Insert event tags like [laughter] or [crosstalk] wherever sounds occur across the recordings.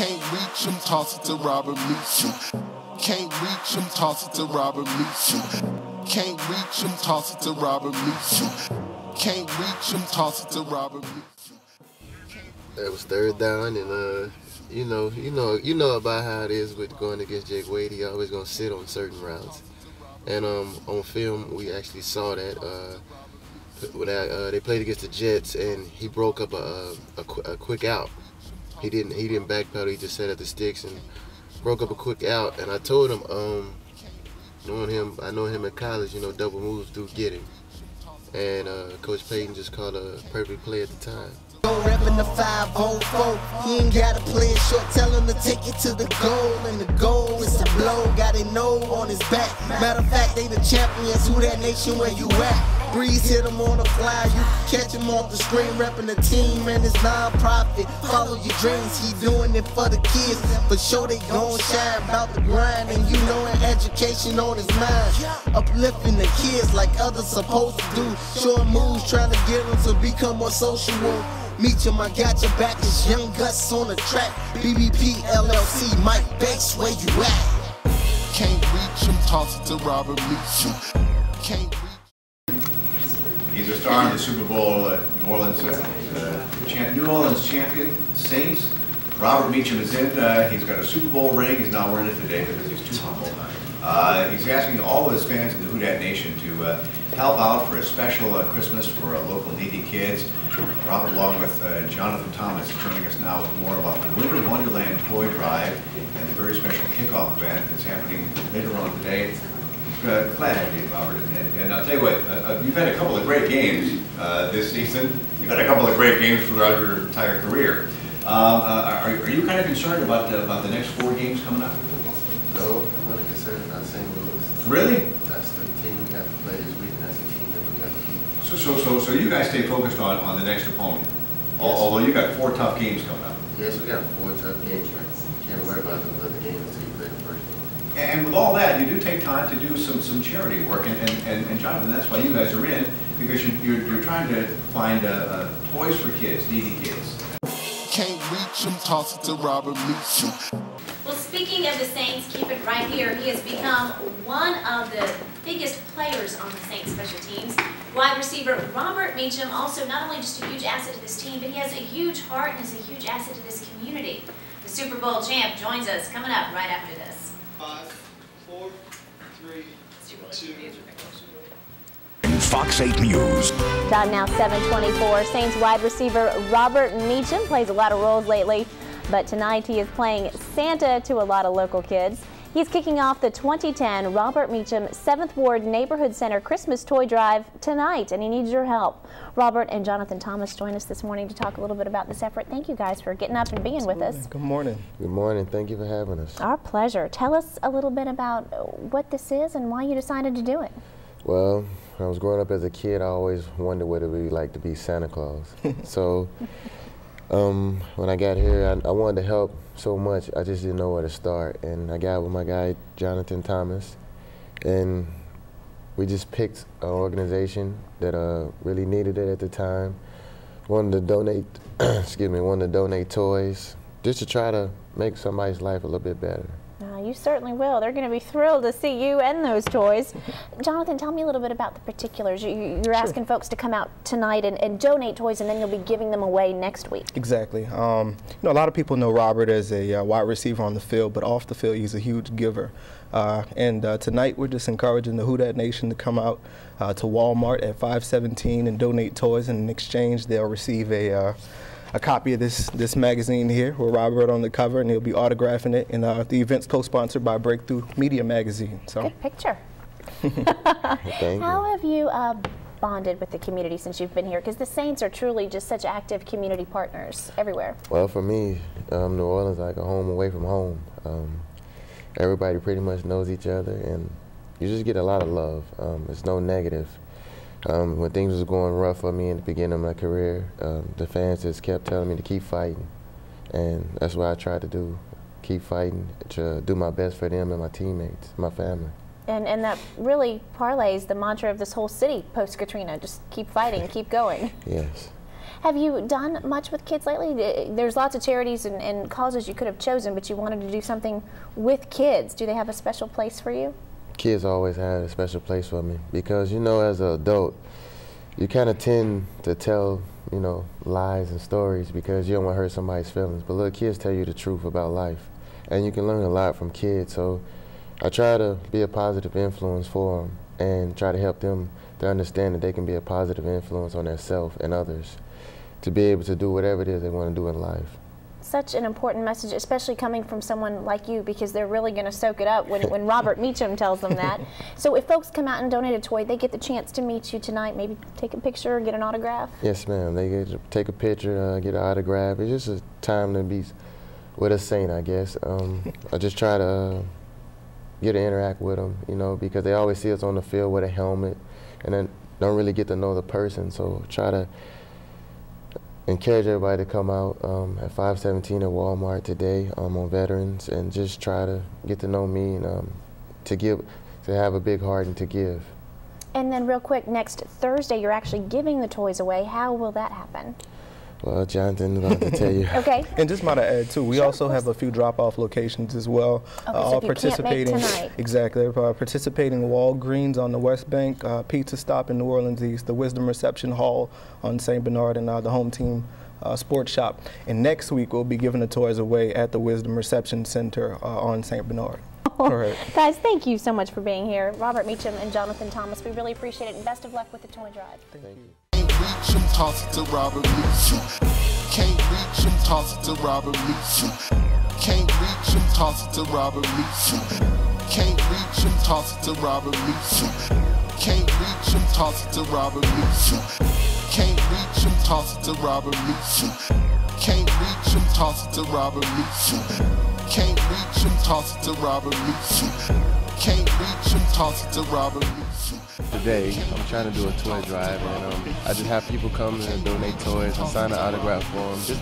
Can't reach him, toss it to Robert Meachem. Can't reach him, toss it to Robert Meachem. Can't reach him, toss it to Robert Meachem. Can't reach him, toss it to Robert Meachem. It was third down, and uh, you know, you know, you know about how it is with going against Jake Wade. He always gonna sit on certain routes, and um, on film we actually saw that. Uh, when I, uh, they played against the Jets, and he broke up a, a, a quick out. He didn't he didn't backpedal. He just set up the sticks and broke up a quick out. And I told him, um, knowing him, I know him in college. You know, double moves do get him. And uh, Coach Payton just called a perfect play at the time. Go Reppin' the 504. He ain't gotta play it short, tell him to take it to the goal. And the goal is to blow. Got it no on his back. Matter of fact, they the champions. Who Dat Nation where you at? Brees hit him on the fly, you catch him off the screen, repping the team and his non-profit. Follow your dreams, he doing it for the kids. For sure they gon' shine about the grind, and you know an education on his mind. Uplifting the kids like others supposed to do. Short moves trying to get them to become more sociable. Meet you, I got your back. It's Young Gus on the track. BBP LLC, Mike Bates, where you at? Can't reach him, toss it to Robert Meachem. Can't He's a star in the Super Bowl, uh, New Orleans, uh, uh, New Orleans champion, Saints. Robert Meachem is in. Uh, he's got a Super Bowl ring. He's not wearing it today because he's too humble. Uh, he's asking all of his fans in the Who Dat Nation to uh, help out for a special Christmas for local needy kids. Robert, along with Jonathan Thomas, is joining us now with more about the Winter Wonderland Toy Drive and the very special kickoff event that's happening later on today. Uh, glad to have you, Robert. And, and I'll tell you what, uh, uh, you've had a couple of great games uh, this season. You've had a couple of great games throughout your entire career. Um, uh, are, are, you kind of concerned about the, about the next four games coming up? No, I'm not concerned about St. Louis. Really? That's the team we have to play this week, and that's the team that we have to beat. So, so, so, so you guys stay focused on, on the next opponent, yes. although you got four tough games coming up. Yes, we got four tough games. Right? Can't worry about the other games until you play the first game. And with all that, you do take time to do some, some charity work, and, and, and, and Jonathan, that's why you guys are in, because you, you're, you're trying to find uh, uh, toys for kids, needy kids. Can't reach him, toss it to Robert Meachem. Well, speaking of the Saints, keep it right here. He has become one of the biggest players on the Saints special teams. Wide receiver Robert Meachem, also not only just a huge asset to this team, but he has a huge heart and is a huge asset to this community. The Super Bowl champ joins us coming up right after this. Five, four, three, two. Fox 8 News. Time now 724. Saints wide receiver Robert Meachem plays a lot of roles lately, but tonight he is playing Santa to a lot of local kids. He's kicking off the 2010 Robert Meachem 7th Ward Neighborhood Center Christmas Toy Drive tonight, and he needs your help. Robert and Jonathan Thomas join us this morning to talk a little bit about this effort. Thank you guys for getting up and being Absolutely. with us. Good morning. Good morning. Thank you for having us. Our pleasure. Tell us a little bit about what this is and why you decided to do it. Well, when I was growing up as a kid, I always wondered what it would be like to be Santa Claus. [laughs] so um, when I got here, I, I, wanted to help so much, I just didn't know where to start. And I got with my guy, Jonathan Thomas, and we just picked an organization that uh, really needed it at the time. Wanted to donate, [clears throat] excuse me, wanted to donate toys just to try to make somebody's life a little bit better. You certainly will. They're going to be thrilled to see you and those toys. Jonathan, tell me a little bit about the particulars. You, are sure. asking folks to come out tonight and, and, donate toys, and then you'll be giving them away next week. Exactly. Um, you know, a lot of people know Robert as a uh, wide receiver on the field, but off the field, he's a huge giver. Uh, and uh, tonight, we're just encouraging the Who Dat Nation to come out uh, to Walmart at 517 and donate toys, and in exchange, they'll receive a uh, a copy of this this magazine here with Robert on the cover, and he'll be autographing it. And uh, the event's co-sponsored by Breakthrough Media Magazine. So good picture. [laughs] How have you uh, bonded with the community since you've been here? Because the Saints are truly just such active community partners everywhere. Well, for me, um, New Orleans is like a home away from home. Um, everybody pretty much knows each other, and you just get a lot of love. Um, it's no negative. Um, when things was going rough for me in the beginning of my career, um, the fans just kept telling me to keep fighting, and that's what I tried to do, keep fighting, to do my best for them and my teammates, my family. And, and that really parlays the mantra of this whole city post Katrina. Just keep fighting, keep [laughs] going. Yes. Have you done much with kids lately? There's lots of charities and, and causes you could have chosen, but you wanted to do something with kids. Do they have a special place for you? Kids always had a special place for me because, you know, as an adult, you kind of tend to tell, you know, lies and stories because you don't want to hurt somebody's feelings. But little kids tell you the truth about life. And you can learn a lot from kids. So I try to be a positive influence for them and try to help them to understand that they can be a positive influence on themselves and others to be able to do whatever it is they want to do in life such an important message, especially coming from someone like you, because they're really going to soak it up when, when Robert [laughs] Meachem tells them that. [laughs] So if folks come out and donate a toy, they get the chance to meet you tonight, maybe take a picture, get an autograph? Yes, ma'am. They get to take a picture, uh, get an autograph. It's just a time to be with a saint, I guess. Um, I just try to uh, get to interact with them, you know, because they always see us on the field with a helmet and then don't really get to know the person. So try to encourage everybody to come out um, at 517 at Walmart today um, on Veterans and just try to get to know me and um, to give, to have a big heart and to give. And then real quick, next Thursday you're actually giving the toys away. How will that happen? Well, Jonathan's about to tell you. [laughs] okay. And just might add too, we sure, also have a few drop-off locations as well. Okay, uh, all so participating. Exactly. Uh, participating Walgreens on the West Bank, uh, Pizza Stop in New Orleans East, the Wisdom Reception Hall on St. Bernard, and uh, the home team uh, sports shop. And next week we'll be giving the toys away at the Wisdom Reception Center uh, on St. Bernard. Right. Guys, thank you so much for being here. Robert Meachem and Jonathan Thomas, we really appreciate it, and best of luck with the toy drive. Thank, thank you reach him, toss it to Robert Meachem. Can't reach him, toss it to Robert Meachem. Can't reach him, toss it to Robert Meachem. Can't reach him, toss it to Robert Meachem. Can't reach him, toss it to Robert Meachem. Can't reach him, toss it to Robert Meachem. Can't reach him, toss it to Robert Meachem. Can't reach him, toss it to Robert Meachem. Can't reach him, toss it to Robert Meachem. Today, I'm trying to do a toy drive, and um, I just have people come and donate toys and sign an autograph for them, just,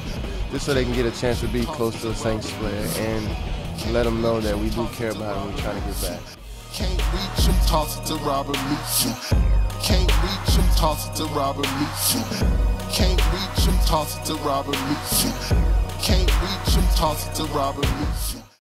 just so they can get a chance to be close to the Saints player and let them know that we do care about them. We're trying to get back. Can't reach him, toss it to Robert Meachem. Can't reach him, toss it to Robert Meachem. Can't reach him, toss it to Robert Meachem. Can't reach him, toss it to Robert.